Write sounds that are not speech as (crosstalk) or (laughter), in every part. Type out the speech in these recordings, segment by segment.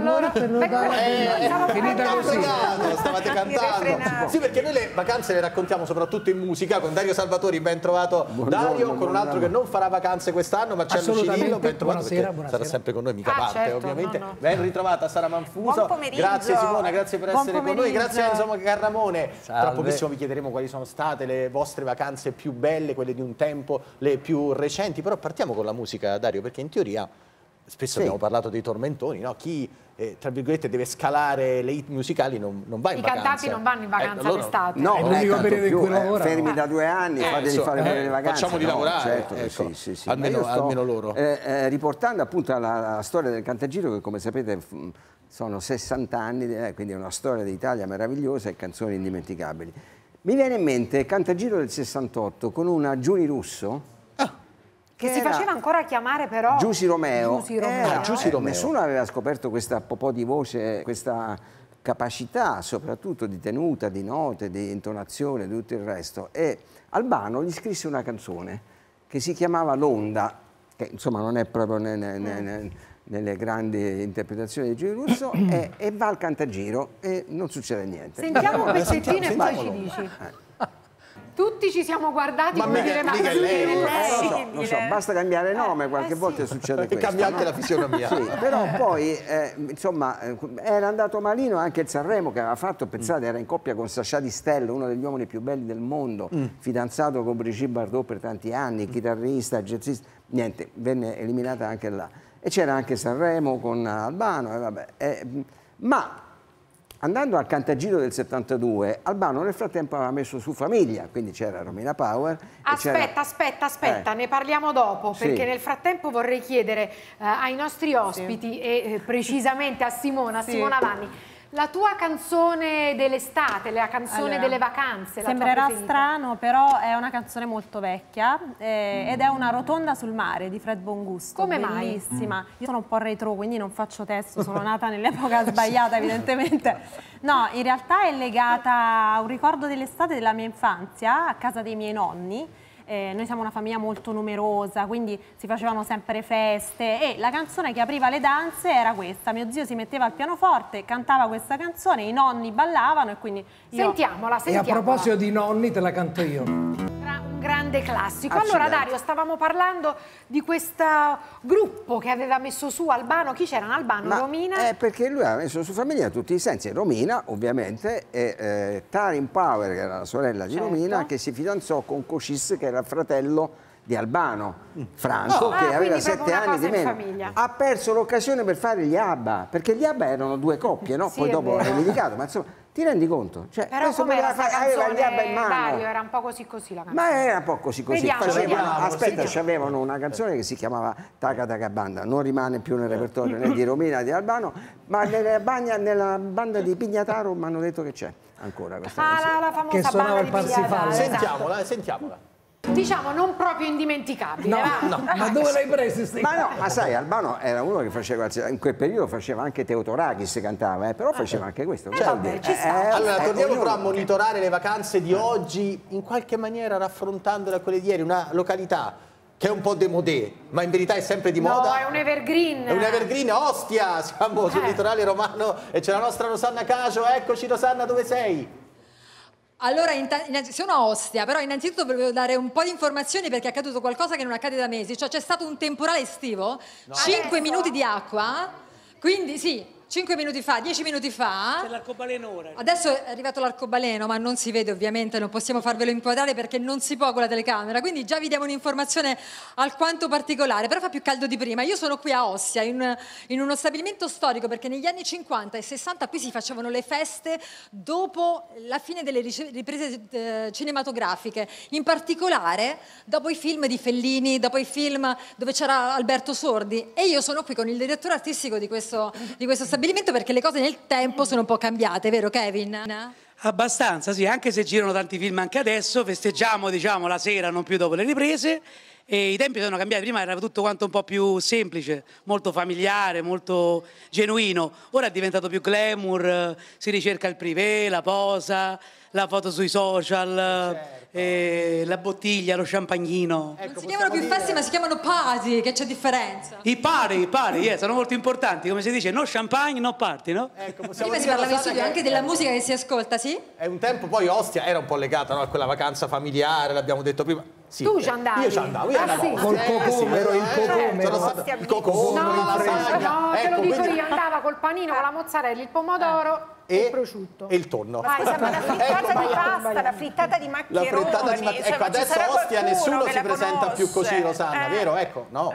allora per dare Eh, finita così. fregato, stavate cantando. Sì, perché noi le vacanze le raccontiamo soprattutto in musica con Dario Salvatori, ben trovato Dario, con un altro che non farà vacanze quest'anno, Marcello Assolutamente. Cirillo, ben trovato Buonasera, perché buonasera. sarà sempre con noi, mica Ah, parte certo, ovviamente. no, no. Ben ritrovata Sara Manfuso. Buon pomeriggio. Grazie Simona, grazie per Buon essere con noi, grazie a Enzo Carramone. Tra Salve. pochissimo vi chiederemo quali sono state le vostre vacanze più belle, quelle di un tempo, le più recenti, però partiamo con la musica Dario, perché in teoria spesso abbiamo parlato dei tormentoni, no? Chi eh, tra virgolette deve scalare le hit musicali non, non va in I vacanza. cantanti non vanno in vacanza loro- d'estate. No, È eh, l'unico periodo in cui eh, lavorano. fermi da due anni, Eh, fateli insomma, fare eh, le vacanze. facciamoli no, lavorare, certo, ecco. sì, sì, sì. Almeno- sto, almeno loro. eh, eh, riportando appunto alla, alla storia del Cantagiro, che come sapete f- sono 60 anni, eh, quindi è una storia d'Italia meravigliosa e canzoni indimenticabili. Mi viene in mente Cantagiro del 68 con una Giuni Russo. Che si faceva ancora chiamare però Giussi Romeo. Giussi Romeo. Era- Giussi eh, Romeo. Nessuno aveva scoperto questa po' di voce, questa capacità soprattutto di tenuta, di note, di intonazione, di tutto il resto. E Albano gli scrisse una canzone che si chiamava L'Onda, che insomma non è proprio ne- ne- ne- ne- nelle grandi interpretazioni di Giulio Russo, (clears throat) e, e va al cantagiro e non succede niente. Sentiamo un (laughs) Eh, pezzettino e poi ci dici. Tutti ci siamo guardati Ma come dire, ma mica sì, lei. Eh, lo so, basta cambiare nome, qualche eh sì. volta succede E questo. cambia anche no? la fisionomia. Sì, però poi, eh, insomma, eh, era andato malino anche il Sanremo che aveva fatto, pensate, era in coppia con Sacha Distello, uno degli uomini più belli del mondo, fidanzato con Brigitte Bardot per tanti anni, chitarrista, jazzista, niente, venne eliminata anche là. E c'era anche Sanremo con Albano, e vabbè. eh, ma andando al Cantagiro del 72, Albano nel frattempo aveva messo su famiglia, quindi c'era Romina Power. Aspetta, aspetta, aspetta, Eh. ne parliamo dopo, Sì. perché nel frattempo vorrei chiedere eh, ai nostri ospiti e eh, precisamente a Simona, Simona Vanni, la tua canzone dell'estate, la canzone Allora, delle vacanze, Sembrerà strano, però è una canzone molto vecchia eh, ed è una rotonda sul mare di Fred Bongusto. Come mai? Bellissima. Io sono un po' retro, quindi non faccio testo, sono (laughs) nata nell'epoca sbagliata evidentemente. No, in realtà è legata a un ricordo dell'estate della mia infanzia a casa dei miei nonni. Eh, noi siamo una famiglia molto numerosa, quindi si facevano sempre feste e la canzone che apriva le danze era questa. Mio zio si metteva al pianoforte, cantava questa canzone, i nonni ballavano e quindi io... Sentiamola, E a sentiamola. proposito di nonni, te la canto io. Grande classico. Accidenti. Allora Dario, stavamo parlando di questo gruppo che aveva messo su Albano, chi c'erano? Albano, Ma Romina? eh, perché lui ha messo su famiglia a tutti i sensi. Romina, ovviamente, e eh, Tarin Power, che era la sorella di Certo. Romina, che si fidanzò con Cocis, che era il fratello di Albano, Franco, Ah, che quindi aveva sette anni di meno. famiglia. Ha perso l'occasione per fare gli ABBA, perché gli ABBA erano due coppie, no? Sì, Poi è dopo vero. rivendicato, ma insomma, ti rendi conto? Cioè, Però com'era poteva sta gli ABBA in canzone, mano. Dario? Era un po' così così la canzone. Ma era un po' così così. Vediamo, Facevano- vediamo. aspetta, Sì. avevano una canzone che si chiamava Taca Taca Banda, non rimane più nel repertorio né di Romina né di Albano, ma nella, bagna- nella banda di Pignataro mi hanno detto che c'è ancora questa Ah, canzone. la, la famosa Che suonava banda il esatto. Sentiamola, eh, sentiamola. Diciamo non proprio indimenticabile, No, va? no, (laughs) ma dove l'hai preso? sti- Ma no, ma sai, Albano era uno che faceva, in quel periodo faceva anche Teotorakis, cantava, eh, però faceva anche questo. vuol vabbè, ci sta. Eh, Allora, eh, torniamo però a monitorare le vacanze di oggi, in qualche maniera raffrontandole a quelle di ieri, una località che è un po' demodé, ma in verità è sempre di No, moda. è un evergreen. È un evergreen, Ostia, siamo sul Eh. litorale romano e c'è la nostra Rosanna Cacio, eccoci Rosanna, dove sei? Allora, sono a Ostia, però innanzitutto volevo dare un po' di informazioni perché è accaduto qualcosa che non accade da mesi, cioè c'è stato un temporale estivo, 5 minuti di acqua, quindi sì, 5 minuti fa, 10 minuti fa. l'arcobaleno ora. Adesso è arrivato l'arcobaleno, ma non si vede ovviamente, non possiamo farvelo inquadrare perché non si può con la telecamera, quindi già vi diamo un'informazione alquanto particolare, però fa più caldo di prima. Io sono qui a Ostia, in, in uno stabilimento storico, perché negli anni 50 e 60 qui si facevano le feste dopo la fine delle riprese eh, cinematografiche, in particolare dopo i film di Fellini, dopo i film dove c'era Alberto Sordi. E io sono qui con il direttore artistico di questo, di questo stabilimento perché le cose nel tempo sono un po' cambiate, vero Kevin? Abbastanza, sì, anche se girano tanti film anche adesso, festeggiamo diciamo la sera, non più dopo le riprese E i tempi sono cambiati, prima era tutto quanto un po' più semplice, molto familiare, molto genuino. Ora è diventato più glamour, eh, si ricerca il privé, la posa, la foto sui social, eh, la bottiglia, lo champagnino. non si chiamano più feste, ma si chiamano party, che c'è differenza. I pari, i pari, eh, sono molto importanti, come si dice, no champagne, no party, no? Ecco, possiamo Prima si parlava in studio che anche della musica che si ascolta, sì? È un tempo, poi Ostia era un po' legata no, a quella vacanza familiare, l'abbiamo detto prima. Sì, Tu eh, ci andavi? Io ci andavo, io Ah, andavo. sì? Col eh, sì, cocomero, il eh, cocomero. sono stato- Il cocomero, No, la lasagna. no, te ecco, lo dico quindi- io, andava col panino, con la mozzarella, il pomodoro e, il prosciutto. e il tonno. Ma la frittata Ecco, di pasta, la frittata di La maccheroni. frittata di ma- cioè, ecco, adesso Ostia nessuno si la presenta più così, conosce? Rosanna, Eh. vero? Ecco, no.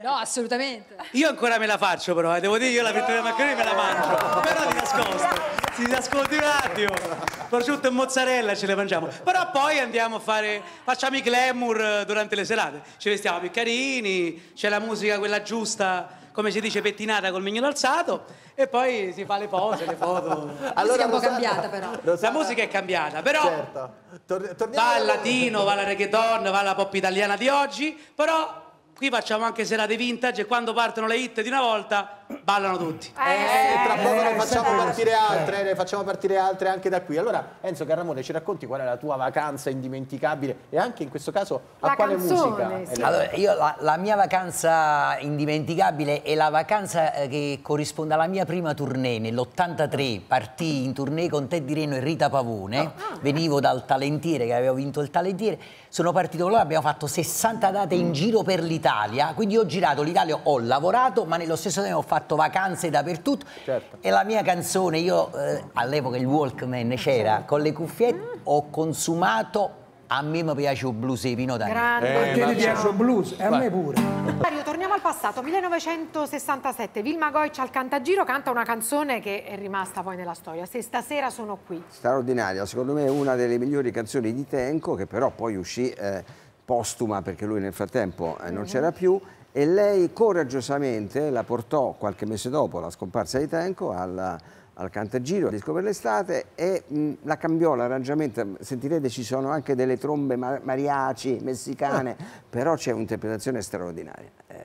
No, assolutamente. Io ancora me la faccio però, eh, devo dire io la frittata di maccheroni me la mangio, però di nascosto, si nasconde un attimo, prosciutto e mozzarella ce le mangiamo, però poi andiamo a fare, facciamo i glamour eh, durante le serate, ci vestiamo più carini, c'è la musica quella giusta, come si dice pettinata col mignolo alzato e poi si fa le pose, le foto. La musica è un po' cambiata però. La musica è cambiata, però Certo. Tor- torniamo va al alla- latino, va alla reggaeton, va alla pop italiana di oggi, però qui facciamo anche serate vintage e quando partono le hit di una volta ballano tutti. Eh, tra poco ne eh, facciamo partire altre, ne facciamo partire altre anche da qui. Allora, Enzo Carramone, ci racconti qual è la tua vacanza indimenticabile e anche in questo caso a La quale canzone, musica? sì. Allora, io la, la mia vacanza indimenticabile è la vacanza eh, che corrisponde alla mia prima tournée. Nell'83 partii in tournée con Teddy Reno e Rita Pavone. Venivo dal Talentiere, che avevo vinto il Talentiere. Sono partito con loro, abbiamo fatto 60 date in giro per l'Italia. Quindi ho girato l'Italia, ho lavorato, ma nello stesso tempo ho fatto vacanze dappertutto. Certo. E la mia canzone, io eh, all'epoca il Walkman c'era, con le cuffiette ho consumato. A me mi piace il blues di Pino Daniele. Grande. A te ti piace il blues e a me pure. Mario, torniamo al passato, 1967, Vilma Goic al Cantagiro canta una canzone che è rimasta poi nella storia, Se stasera sono qui. straordinaria, secondo me è una delle migliori canzoni di Tenco che però poi uscì eh, postuma perché lui nel frattempo eh, non c'era più e lei coraggiosamente la portò qualche mese dopo la scomparsa di Tenco al, al Cantagiro, al disco per l'estate e mh, la cambiò l'arrangiamento, sentirete ci sono anche delle trombe ma- mariachi messicane, però c'è un'interpretazione straordinaria eh,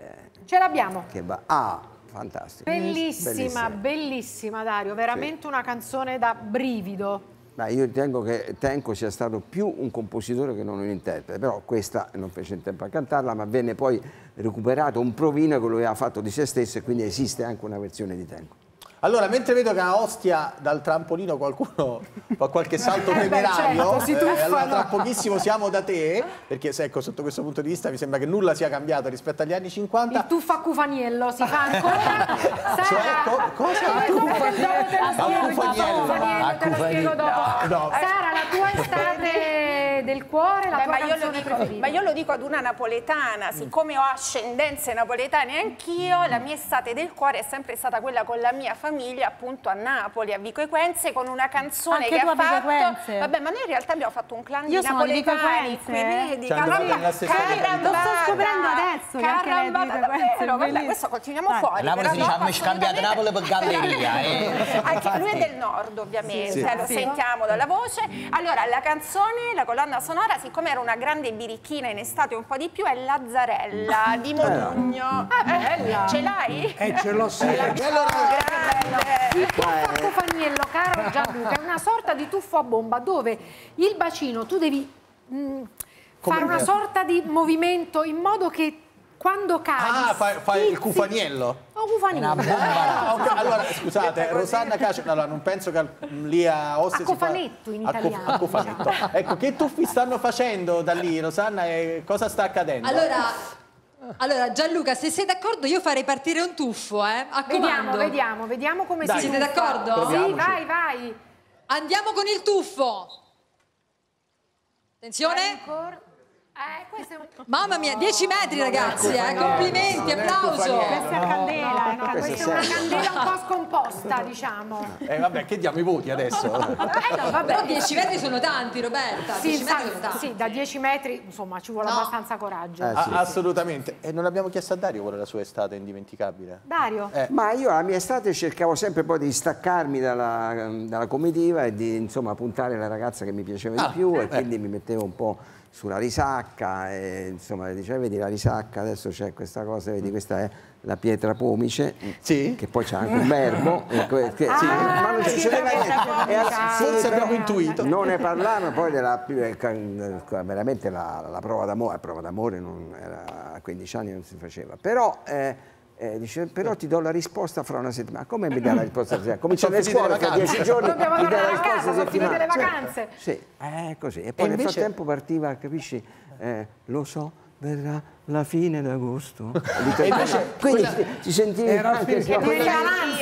Ce l'abbiamo. che va, ah, fantastico. Bellissima, bellissima Dario, veramente una canzone da brivido. Ma io ritengo che Tenco sia stato più un compositore che non un interprete, però questa non fece in tempo a cantarla, ma venne poi recuperato un provino che lui aveva fatto di se stesso e quindi esiste anche una versione di Tenco. Allora, mentre vedo che a Ostia dal trampolino qualcuno (laughs) fa qualche salto Eh temerario, certo, si eh, allora tra pochissimo siamo da te, (laughs) perché se, ecco, sotto questo punto di vista mi sembra che nulla sia cambiato rispetto agli anni 50. Il tuffo a Cufaniello si fa ancora? (laughs) Cioè, co- cosa? A il tuffo a Cufaniello. Cufaniello, A te lo spiego Cufaniello. dopo. No. Sara, la tua estate del cuore, la Beh, tua ma, io dico, preferita? ma io lo dico ad una napoletana, siccome ho ascendenze napoletane anch'io, la mia estate del cuore è sempre stata quella con la mia famiglia appunto a Napoli, a Vico Equense, con una canzone Anche che ha fatto... Equense? Vabbè, ma noi in realtà abbiamo fatto un clan Io di napoletani, qui vedi, caramba. Lo sto scoprendo adesso che anche lei è di Vico carambata, Equense, davvero, vabbè, questo continuiamo Dai. fuori. Napoli si dice, no, "Ah, mi scambiate assolutamente. Napoli per galleria", eh. Anche lui è del nord, ovviamente, Sì. lo Sì. sentiamo dalla voce. Allora, la canzone, la colonna sonora, siccome era una grande birichina in estate un po' di più, è Lazzarella di Modugno. Ah, bella! Ce l'hai? Eh, ce l'ho sempre. E allora, Il Grande! tuffo a Cufaniello, caro Gianluca, è una sorta di tuffo a bomba dove il bacino tu devi mh, fare una sorta di movimento in modo che quando cadi... ah, fai, fai il cufaniello? Oh, Cufaniello. Una bomba. (laughs) Ah, ok, Allora, scusate, Rosanna Cacio, allora non penso che lì a Ostia A si fa- cofanetto in a cof- italiano, a cofanetto. Ecco, che tuffi stanno facendo da lì, Rosanna, e cosa sta accadendo? Allora, allora, Gianluca, se sei d'accordo io farei partire un tuffo, eh? A Vediamo, vediamo, vediamo come Dai. si Siete d'accordo? Sì, vai, vai. Andiamo con il tuffo. Attenzione. Ancora. Eh, un... Mamma mia, 10 metri ragazzi, eh. complimenti, applauso. Questa è candela, questa è una candela un po' scomposta, diciamo. Eh vabbè, che diamo i voti adesso? Eh no, vabbè. Però 10 metri sono tanti, Roberta. Sì, 10 metri sono tanti. sì, da 10 metri, insomma, ci vuole No. abbastanza coraggio. Eh, Ah, sì. assolutamente. E non abbiamo chiesto a Dario qual è la sua estate indimenticabile? Dario? Eh. Ma io alla mia estate cercavo sempre poi di staccarmi dalla, dalla comitiva e di insomma puntare alla ragazza che mi piaceva Ah, di più e eh. quindi mi mettevo un po' sulla risacca e insomma diceva vedi la risacca adesso c'è questa cosa vedi questa è la pietra pomice Sì? che poi c'è anche un verbo que- che- sì, Ah, ma non succedeva niente sì, Forse abbiamo intuito. non ne parlavano poi della più- eh, can- veramente la, la prova d'amore la prova d'amore non era, a 15 anni non si faceva però eh, eh, dice, però ti do la risposta fra una settimana. Come mi dà la risposta? Comincia le scuole le fra dieci giorni. Dobbiamo la a casa, sono finite settimana. le Sì, vacanze. Sì, è così. E poi nel invece- frattempo partiva, capisci? Eh, lo so, verrà la fine d'agosto. (laughs) E invece Quindi ti sentivi Era anche se- Quella- Io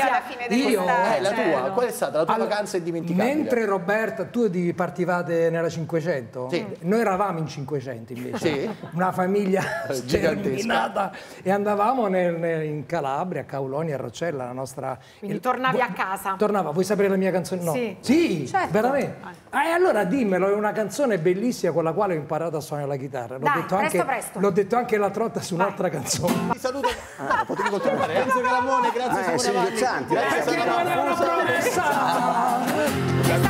alla fine dell'estate. Eh, la tua, qual è stata la tua Allora, vacanza indimenticabile? Mentre Roberta, tu partivate nella 500, Sì. noi eravamo in 500 invece, Sì. una famiglia (laughs) Gigantesca. sterminata e andavamo nel- nel- in Calabria, a Cauloni, a Roccella, la nostra... Quindi il- tornavi a casa? Tornava, vuoi sapere la mia canzone? No. Sì. Certo. veramente. Ah, e allora dimmelo, è una canzone bellissima con la quale ho imparato a suonare la chitarra. L'ho, Dai, detto, presto, anche, presto. L'ho detto anche l'altra volta su un'altra canzone. Ti saluto. Ah, potevi continuare. Grazie Calamone, grazie Eh, Simone singhiozzanti, Grazie eh. Sara non è una promessa!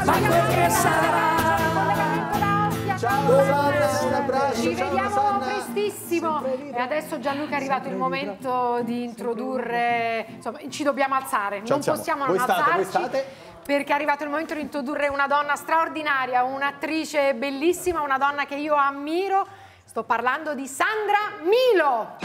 Ma che sarà? Ciao Rosanna, un abbraccio. Ci vediamo prestissimo. E adesso Gianluca è arrivato il momento di introdurre, insomma, ci dobbiamo alzare, non possiamo non alzarci. Perché è arrivato il momento di introdurre una donna straordinaria, un'attrice bellissima, una donna che io ammiro. Sto parlando di Sandra Milo.